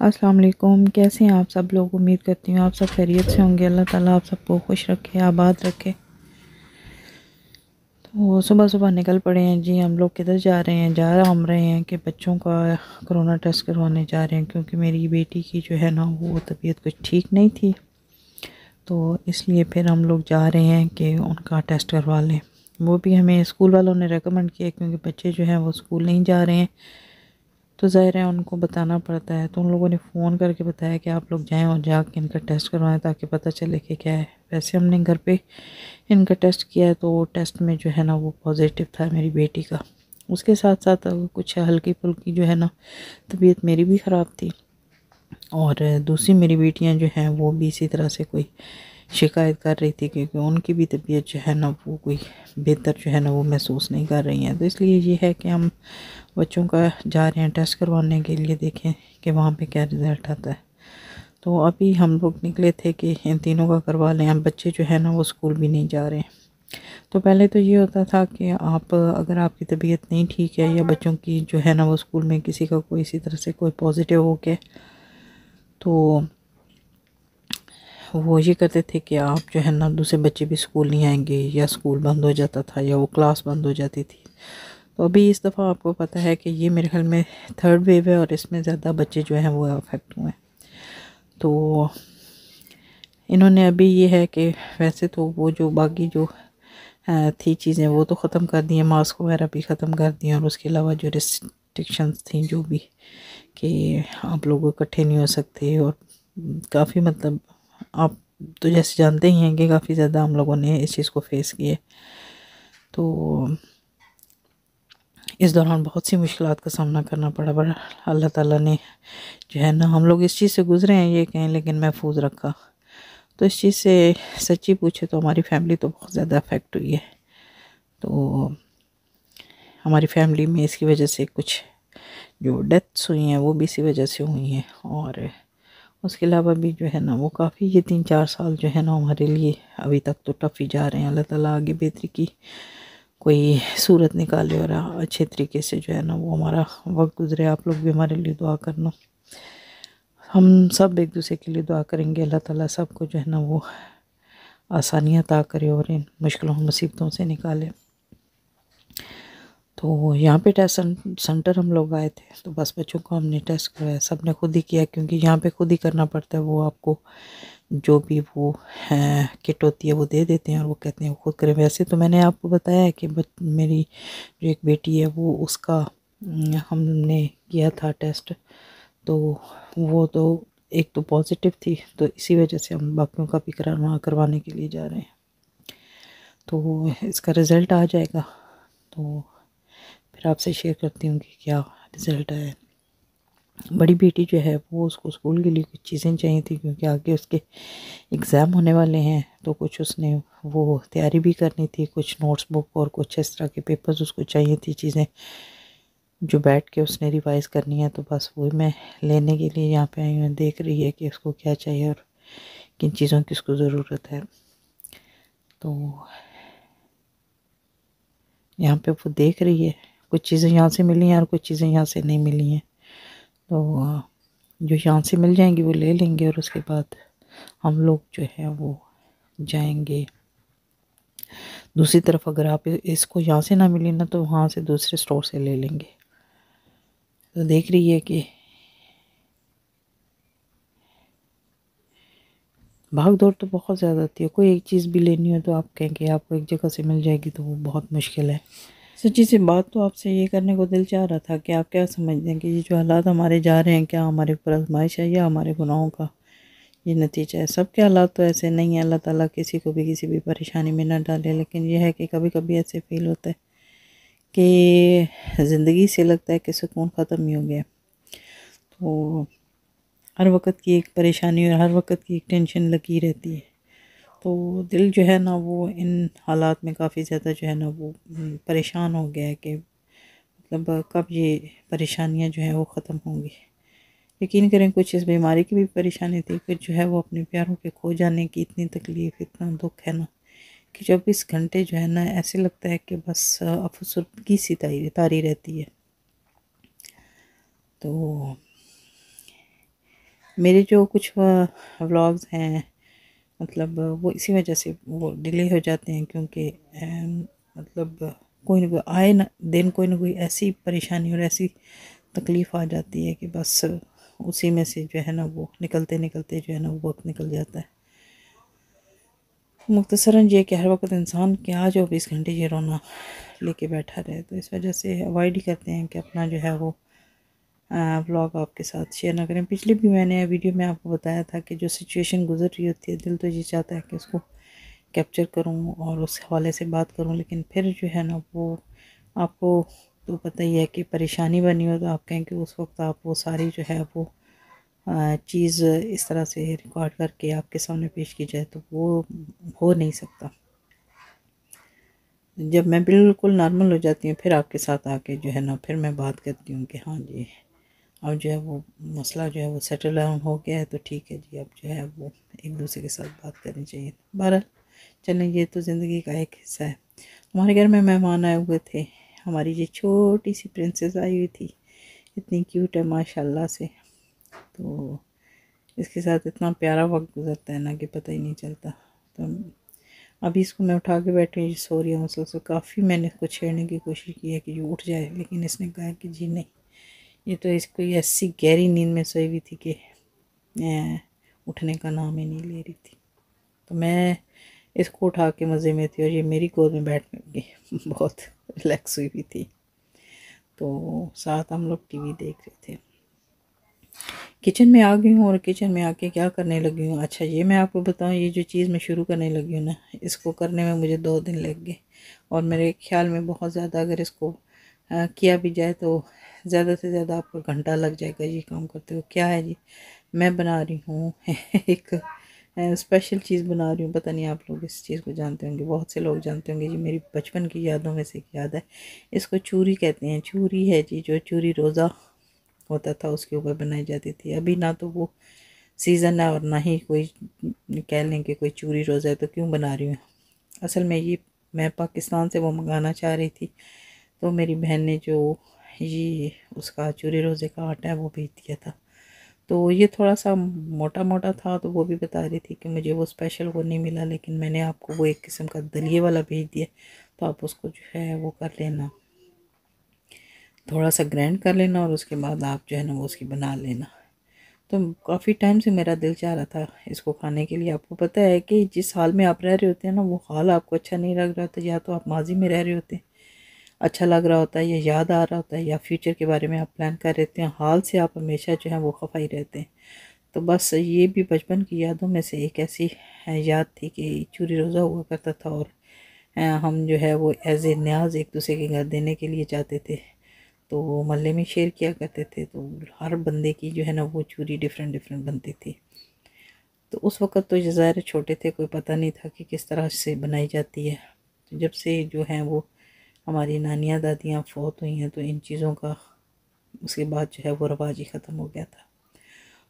अस्सलाम वालेकुम कैसे हैं आप सब लोग? उम्मीद करती हूँ आप सब खैरियत से होंगे। अल्लाह ताला आप सबको खुश रखे, आबाद रखे। तो सुबह सुबह निकल पड़े हैं जी। हम लोग किधर जा रहे हैं? जा रहा हम रहे हैं कि बच्चों का कोरोना टेस्ट करवाने जा रहे हैं, क्योंकि मेरी बेटी की जो है ना, वो तबीयत कुछ ठीक नहीं थी। तो इसलिए फिर हम लोग जा रहे हैं कि उनका टेस्ट करवा लें। वो भी हमें स्कूल वालों ने रेकमेंड किया, क्योंकि बच्चे जो हैं वो स्कूल नहीं जा रहे हैं। तो ज़ाहिर है उनको बताना पड़ता है। तो उन लोगों ने फ़ोन करके बताया कि आप लोग जाएँ और जाके इनका टेस्ट करवाएँ ताकि पता चले कि क्या है। वैसे हमने घर पे इनका टेस्ट किया है तो टेस्ट में जो है ना वो पॉजिटिव था मेरी बेटी का। उसके साथ साथ कुछ हल्की फुल्की जो है ना तबीयत मेरी भी ख़राब थी और दूसरी मेरी बेटियाँ जो हैं वो भी इसी तरह से कोई शिकायत कर रही थी क्योंकि उनकी भी तबीयत जो है ना वो कोई बेहतर जो है ना वो महसूस नहीं कर रही हैं। तो इसलिए ये है कि हम बच्चों का जा रहे हैं टेस्ट करवाने के लिए, देखें कि वहाँ पे क्या रिज़ल्ट आता है। तो अभी हम लोग निकले थे कि इन तीनों का करवा लें। अब बच्चे जो है ना वो स्कूल भी नहीं जा रहे हैं। तो पहले तो ये होता था कि आप अगर आपकी तबीयत नहीं ठीक है या बच्चों की जो है ना वो स्कूल में किसी का कोई इसी तरह से कोई पॉजिटिव हो गया तो वो ये करते थे कि आप जो है ना दूसरे बच्चे भी स्कूल नहीं आएँगे, या स्कूल बंद हो जाता था, या वो क्लास बंद हो जाती थी। तो अभी इस दफ़ा आपको पता है कि ये मेरे ख्याल में थर्ड वेव है और इसमें ज़्यादा बच्चे जो हैं वो अफेक्ट हुए हैं। तो इन्होंने अभी ये है कि वैसे तो वो जो बाकी जो थी चीज़ें, वो तो ख़त्म कर दी हैं मास्क वगैरह भी ख़त्म कर दिए और उसके अलावा जो रिस्ट्रिक्शंस थी, जो भी कि आप लोग इकट्ठे नहीं हो सकते, और काफ़ी मतलब आप तो जैसे जानते ही हैं कि काफ़ी ज़्यादा हम लोगों ने इस चीज़ को फेस किए। तो इस दौरान बहुत सी मुश्किल का सामना करना पड़ा बड़ा अल्लाह ताला ने जो है ना हम लोग इस चीज़ से गुज़रे हैं, ये कहें, लेकिन महफूज रखा। तो इस चीज़ से सच्ची पूछे तो हमारी फैमिली तो बहुत ज़्यादा अफेक्ट हुई है। तो हमारी फैमिली में इसकी वजह से कुछ जो डेथ्स हुई हैं, वो भी इसी वजह से हुई हैं, और उसके अलावा भी जो है ना, वो काफ़ी ये तीन चार साल जो है ना हमारे लिए अभी तक तो टफ़ ही जा रहे हैं। अल्लाह ताला आगे बेहतरी की कोई सूरत निकाले और अच्छे तरीके से जो है ना वो हमारा वक्त गुजरे। आप लोग भी हमारे लिए दुआ करना। हम सब एक दूसरे के लिए दुआ करेंगे। अल्लाह ताला सबको जो है ना वो आसानियाँ ता करे और इन मुश्किलों, मुसीबतों से निकाले। तो यहाँ पे टेस्ट सेंटर हम लोग आए थे तो बस बच्चों को हमने टेस्ट करवाया सबने खुद ही किया क्योंकि यहाँ पे खुद ही करना पड़ता है, वो आपको जो भी वो किट होती है वो दे देते हैं और वो कहते हैं, वो खुद करें। वैसे तो मैंने आपको बताया है कि मेरी जो एक बेटी है, वो उसका हमने किया था टेस्ट तो वो तो एक तो पॉजिटिव थी तो इसी वजह से हम बाकियों का भी करवा करवाने के लिए जा रहे हैं। तो इसका रिज़ल्ट आ जाएगा तो फिर आपसे शेयर करती हूँ कि क्या रिज़ल्ट आया बड़ी बेटी जो है, वो उसको स्कूल के लिए कुछ चीज़ें चाहिए थी क्योंकि आगे उसके एग्ज़ाम होने वाले हैं तो कुछ उसने वो तैयारी भी करनी थी, कुछ नोट्स बुक और कुछ इस तरह के पेपर्स उसको चाहिए थी चीज़ें, जो बैठ के उसने रिवाइज़ करनी है तो बस वही मैं लेने के लिए यहाँ पे आई हूँ। देख रही है कि उसको क्या चाहिए और किन चीज़ों की उसको ज़रूरत है। तो यहाँ पे वो देख रही है कुछ चीज़ें यहाँ से मिली हैं और कुछ चीज़ें यहाँ से नहीं मिली हैं। तो जो यहाँ से मिल जाएँगी वो ले लेंगे और उसके बाद हम लोग जो है वो जाएँगे। दूसरी तरफ़ अगर आप इसको यहाँ से ना मिली ना तो वहाँ से दूसरे स्टोर से ले लेंगे। तो देख रही है कि भाग दौड़ तो बहुत ज़्यादा होती है। कोई एक चीज़ भी लेनी हो तो आप कहेंगे आपको एक जगह से मिल जाएगी तो वो बहुत मुश्किल है। सच्ची सी बात तो आपसे ये करने को दिल चाह रहा था कि आप क्या समझते हैं कि ये जो हालात हमारे जा रहे हैं, क्या हमारे ऊपर आजमाइश है या हमारे गुनाहों का ये नतीजा है? सबके हालात तो ऐसे नहीं है, अल्लाह ताला किसी को भी किसी भी परेशानी में ना डाले, लेकिन यह है कि कभी कभी ऐसे फील होता है कि ज़िंदगी से लगता है कि सुकून ख़त्म ही हो गया तो हर वक्त की एक परेशानी और हर वक्त की एक टेंशन लगी रहती है। तो दिल जो है ना वो इन हालात में काफ़ी ज़्यादा जो है ना वो परेशान हो गया है कि मतलब कब ये परेशानियाँ जो हैं वो ख़त्म होंगी। यकीन करें कुछ इस बीमारी की भी परेशानी थी कुछ जो है वो अपने प्यारों के खो जाने की इतनी तकलीफ़, इतना दुख है ना, कि चौबीस घंटे जो है ना ऐसे लगता है कि बस अफसरदगी सी तारी तारी रहती है। तो मेरे जो कुछ व्लॉग्स हैं मतलब वो इसी वजह से वो डिले हो जाते हैं क्योंकि मतलब कोई ना कोई आए ना, दिन कोई ना कोई ऐसी परेशानी और ऐसी तकलीफ़ आ जाती है कि बस उसी में से जो है ना वो निकलते निकलते जो है ना वो वक्त निकल जाता है। मुख्तसरा ये कि हर वक्त इंसान क्या बीस घंटे ये रोना लेके बैठा रहे तो इस वजह से अवॉइड ही करते हैं कि अपना जो है वो व्लॉग आपके साथ शेयर ना करें। पिछले भी मैंने वीडियो में आपको बताया था कि जो सिचुएशन गुजर रही होती है, दिल तो ये चाहता है कि उसको कैप्चर करूँ और उस हवाले से बात करूँ, लेकिन फिर जो है ना वो आपको तो पता ही है कि परेशानी बनी हो तो आप कहें कि उस वक्त आप वो सारी जो है वो चीज़ इस तरह से रिकॉर्ड करके आपके सामने पेश की जाए तो वो हो नहीं सकता। जब मैं बिल्कुल नॉर्मल हो जाती हूँ, फिर आपके साथ आके जो है ना फिर मैं बात करती हूँ कि हाँ जी। अब जो है वो मसला जो है वो सेटल डाउन हो गया है तो ठीक है जी, अब जो है वो एक दूसरे के साथ बात करनी चाहिए बहरहाल चलें ये तो ज़िंदगी का एक हिस्सा है। हमारे घर में मेहमान आए हुए थे। हमारी ये छोटी सी प्रिंसेस आई हुई थी। इतनी क्यूट है, माशाल्लाह से। तो इसके साथ इतना प्यारा वक्त गुजरता है ना कि पता ही नहीं चलता। तो अभी इसको मैं उठा के बैठी सो रही हूँ। तो काफ़ी मैंने इसको छेड़ने की कोशिश की है कि ये उठ जाए, लेकिन इसने कहा कि जी नहीं। ये तो इसको ऐसी गहरी नींद में सोई हुई थी कि उठने का नाम ही नहीं ले रही थी। तो मैं इसको उठा के मज़े में थी और ये मेरी गोद में बैठ गई। बहुत रिलैक्स हुई हुई थी। तो साथ हम लोग टीवी देख रहे थे। किचन में आ गई हूँ और किचन में आके क्या करने लगी हूँ? अच्छा ये मैं आपको बताऊँ ये जो चीज़ मैं शुरू करने लगी हूँ ना इसको करने में मुझे दो दिन लग गए। और मेरे ख्याल में बहुत ज़्यादा अगर इसको आ, किया भी जाए तो ज़्यादा से ज़्यादा आपको घंटा लग जाएगा ये काम करते हो क्या है जी? मैं बना रही हूँ एक स्पेशल चीज़ बना रही हूँ। पता नहीं आप लोग इस चीज़ को जानते होंगे, बहुत से लोग जानते होंगे जी, मेरी बचपन की यादों में से एक याद है। इसको चूरी कहते हैं। चूरी है जी, जो चूरी रोज़ा होता था, उसके ऊपर बनाई जाती थी। अभी ना तो वो सीज़न है और ना ही कोई, कह लें कि कोई चूरी रोज़ा है तो क्यों बना रही हूँ? असल में ये, मैं पाकिस्तान से वो मंगाना चाह रही थी तो मेरी बहन ने जो ये उसका चूरी रोज़े का आटा है वो भेज दिया था। तो ये थोड़ा सा मोटा मोटा था तो वो भी बता रही थी कि मुझे वो स्पेशल वो नहीं मिला, लेकिन मैंने आपको वो एक किस्म का दलिए वाला भेज दिया तो आप उसको जो है वो कर लेना। थोड़ा सा ग्रैंड कर लेना और उसके बाद आप जो है ना वो उसकी बना लेना। तो काफ़ी टाइम से मेरा दिल चाह रहा था इसको खाने के लिए। आपको पता है कि जिस हाल में आप रह रहे होते हैं ना, वो हाल आपको अच्छा नहीं लग रहा होता या तो आप माजी में रह रहे होते हैं अच्छा लग रहा होता है या याद आ रहा होता है या फ्यूचर के बारे में आप प्लान कर रहे हैं, हाल से आप हमेशा जो है वो खफा ही रहते हैं। तो बस ये भी बचपन की यादों में से एक ऐसी याद थी कि चूरी रोज़ा हुआ करता था और हम जो है वो एज ए न्याज एक दूसरे के घर देने के लिए जाते थे। तो वो मोहल्ले में शेयर किया करते थे तो हर बंदे की जो है ना वो चूरी डिफरेंट डिफरेंट बनती थी। तो उस वक़्त तो ज़ाहिर छोटे थे, कोई पता नहीं था कि किस तरह से बनाई जाती है। तो जब से जो है वो हमारी नानियाँ दादियाँ फौत हुई हैं तो इन चीज़ों का उसके बाद जो है वो रवाज ही ख़त्म हो गया था।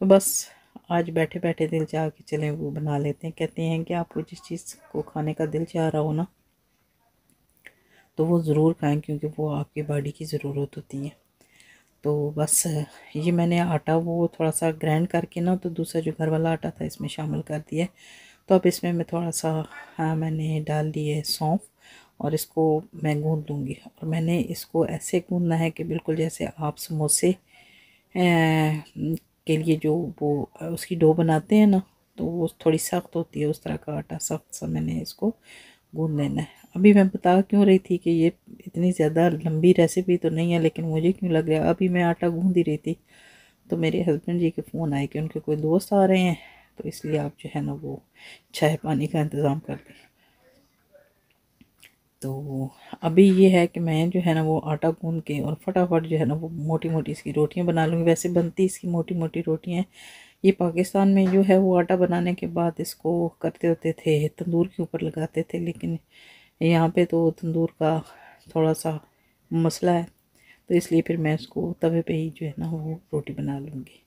तो बस आज बैठे बैठे दिल चाह के चलें, वो बना लेते हैं। कहते हैं कि आपको जिस चीज़ को खाने का दिल चाह रहा हो ना तो वो ज़रूर खाएँ, क्योंकि वो आपकी बॉडी की ज़रूरत होती है। तो बस ये मैंने आटा वो थोड़ा सा ग्राइंड करके ना तो दूसरा जो घर वाला आटा था, इसमें शामिल कर दिया तो अब इसमें मैं थोड़ा सा हाँ मैंने डाल दिए सौंफ। और इसको मैं गूँध लूँगी और मैंने इसको ऐसे गूँधना है कि बिल्कुल जैसे आप समोसे के लिए जो वो, उसकी डो बनाते हैं ना तो वो थोड़ी सख्त होती है, उस तरह का आटा सख्त सा मैंने इसको गूँध लेना है। अभी मैं बता क्यों रही थी कि ये इतनी ज़्यादा लंबी रेसिपी तो नहीं है, लेकिन मुझे क्यों लग रहा अभी मैं आटा गूँध ही रही थी तो मेरे हस्बैंड जी के फ़ोन आए कि उनके कोई दोस्त आ रहे हैं तो इसलिए आप जो है ना वो चाय पानी का इंतज़ाम कर दें तो अभी ये है कि मैं जो है ना वो आटा गूँध के और फटाफट जो है ना वो मोटी मोटी इसकी रोटियाँ बना लूँगी। वैसे बनती इसकी मोटी मोटी रोटियाँ ये पाकिस्तान में जो है वो आटा बनाने के बाद इसको करते होते थे, तंदूर के ऊपर लगाते थे, लेकिन यहाँ पे तो तंदूर का थोड़ा सा मसला है। तो इसलिए फिर मैं इसको तवे पे ही जो है ना वो रोटी बना लूँगी।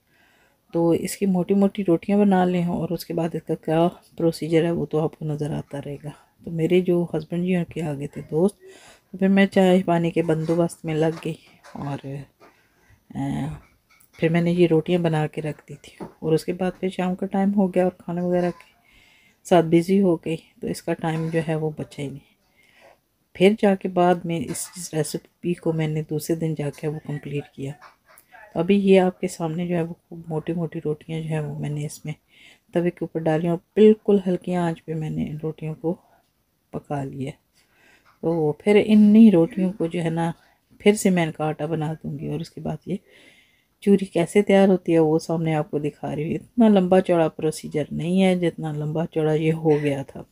तो इसकी मोटी मोटी रोटियाँ बना लें और उसके बाद इसका क्या प्रोसीजर है वो तो आपको नज़र आता रहेगा। तो मेरे जो हस्बैंड जी के आगे थे दोस्त। तो फिर मैं चाय पानी के बंदोबस्त में लग गई और फिर मैंने ये रोटियाँ बना के रख दी थी। और उसके बाद फिर शाम का टाइम हो गया और खाने वगैरह के साथ बिज़ी हो गई। तो इसका टाइम जो है वो बचा ही नहीं। फिर जाके बाद में इस रेसिपी को मैंने दूसरे दिन जाके वो कंप्लीट किया। तो अभी ये आपके सामने जो है वो मोटी मोटी रोटियाँ जो है वो मैंने इसमें तवे के ऊपर डाली और बिल्कुल हल्की आँच पे मैंने रोटियों को पका लिया तो फिर इन्हीं रोटियों को जो है ना, फिर से मैं इनका आटा बना दूँगी और उसके बाद ये चूरी कैसे तैयार होती है वो सामने आपको दिखा रही हूँ। इतना लंबा चौड़ा प्रोसीजर नहीं है जितना लंबा चौड़ा ये हो गया था।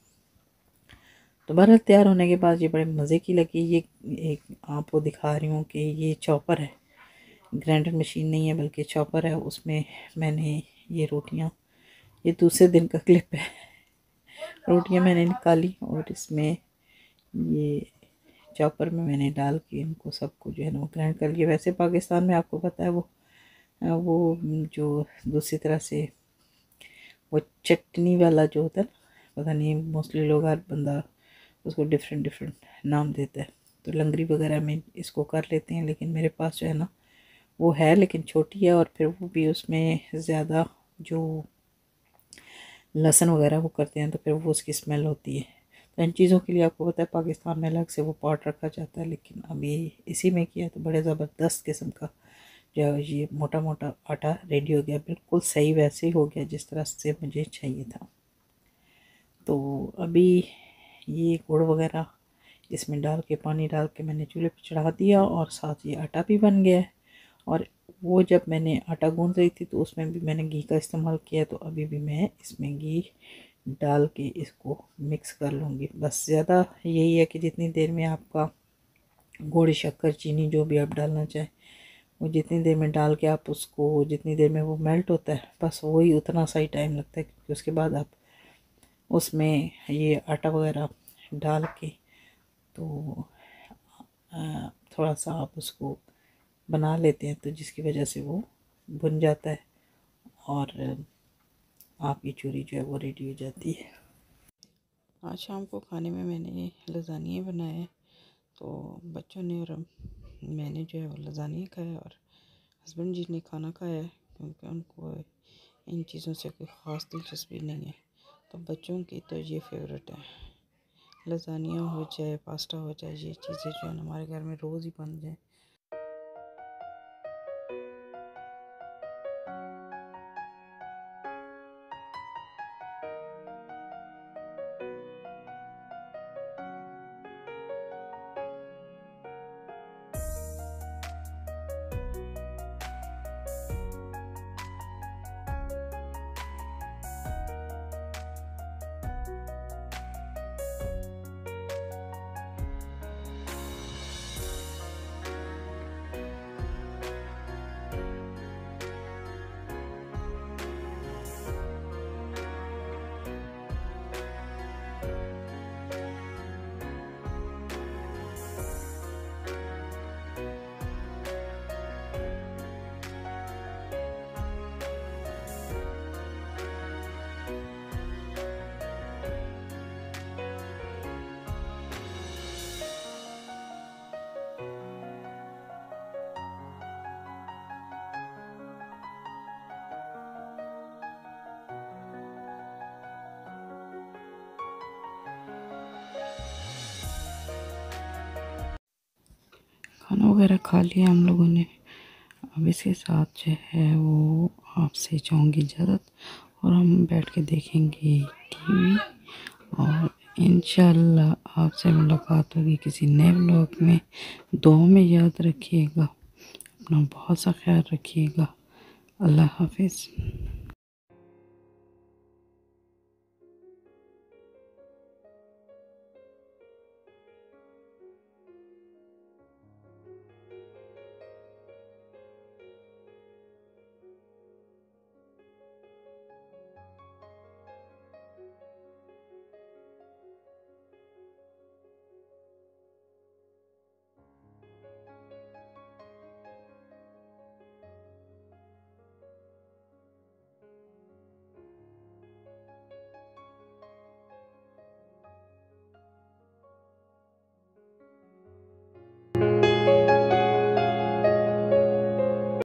तो बहरहाल तैयार होने के बाद ये बड़े मज़े की लगी। ये एक आपको दिखा रही हूँ कि ये चॉपर है। ग्राइंडर मशीन नहीं है बल्कि चॉपर है। उसमें मैंने ये रोटियाँ, ये दूसरे दिन का क्लिप है। रोटियाँ मैंने निकाली और इसमें ये चॉपर में मैंने डाल के इनको सबको जो है ना वो ग्राइंड कर लिया। वैसे पाकिस्तान में आपको पता है वो वो जो दूसरी तरह से वो चटनी वाला जो होता है ना, पता नहीं मोस्टली लोग हर बंदा उसको डिफरेंट डिफरेंट नाम देता है। तो लंगरी वगैरह में इसको कर लेते हैं, लेकिन मेरे पास जो है ना वो है, लेकिन छोटी है और फिर वो भी उसमें ज़्यादा जो लहसुन वगैरह वो करते हैं तो फिर वो उसकी स्मेल होती है। तो इन चीज़ों के लिए आपको पता है, पाकिस्तान में अलग से वो पॉट रखा जाता है, लेकिन अभी इसी में किया तो बड़े ज़बरदस्त किस्म का जो ये मोटा मोटा आटा रेडी हो गया। बिल्कुल सही वैसे ही हो गया, जिस तरह से मुझे चाहिए था। तो अभी ये गुड़ वगैरह इसमें डाल के, पानी डाल के मैंने चूल्हे पर चढ़ा दिया और साथ ये आटा भी बन गया है। और वो जब मैंने आटा गूंद रही थी तो उसमें भी मैंने घी का इस्तेमाल किया तो अभी भी मैं इसमें घी डाल के इसको मिक्स कर लूँगी। बस ज़्यादा यही है कि जितनी देर में आपका गुड़ शक्कर, चीनी जो भी आप डालना चाहें, वो जितनी देर में डाल के आप उसको जितनी देर में वो मेल्ट होता है, बस वही उतना सही टाइम लगता है, क्योंकि उसके बाद आप उसमें ये आटा वगैरह डाल के तो थोड़ा सा आप उसको बना लेते हैं तो जिसकी वजह से वो बुन जाता है और आपकी चूरी जो है वो रेडी हो जाती है। आज शाम को खाने में मैंने लजानिए बनाए तो बच्चों ने और मैंने जो है वो लजानिए खाया और हस्बैंड जी ने खाना खाया क्योंकि उनको इन चीज़ों से कोई ख़ास दिलचस्पी नहीं है। तो बच्चों की तो ये फेवरेट है। लजानिया हो जाए पास्ता हो जाए ये चीज़ें जो है हमारे घर में रोज़ ही बन जाए। वगैरह खा लिया हम लोगों ने। अब इसके साथ जो है वो आपसे चाहूँगी इजाज़त और हम बैठ के देखेंगे टीवी और इन आपसे मुलाकात होगी किसी नए ब्लॉग में। दो में याद रखिएगा, अपना बहुत सा ख्याल रखिएगा। अल्लाह हाफिज़।